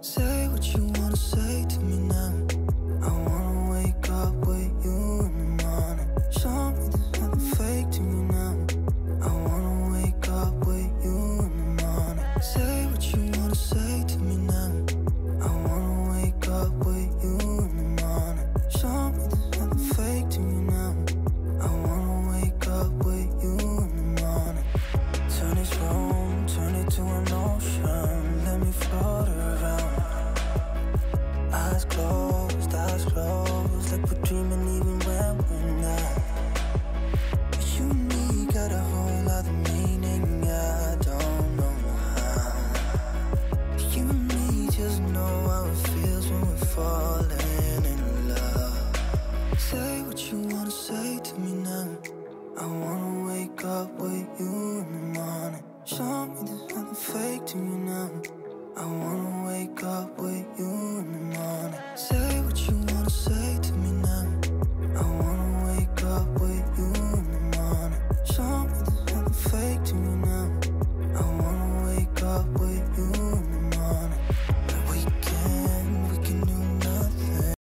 what you wanna say to me now. I wanna wake up with you in the morning. Show me there's nothing fake to you now. I wanna wake up with you in the morning. Say what you wanna say to me now. I wanna wake up with you in the morning. Show me there's nothing fake to you now. I wanna wake up with you in the morning. Turn this room, turn it to an ocean. Let me float around. Falling in love. Say what you wanna say to me now. I wanna wake up with you in the morning. Show me there's nothing fake to you now. I wanna wake up with you